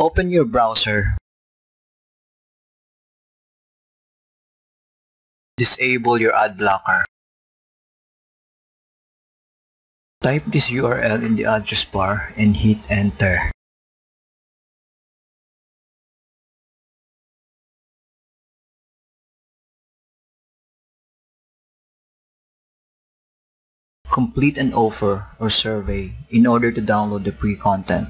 Open your browser. Disable your ad blocker. Type this URL in the address bar and hit enter. Complete an offer or survey in order to download the pre-content.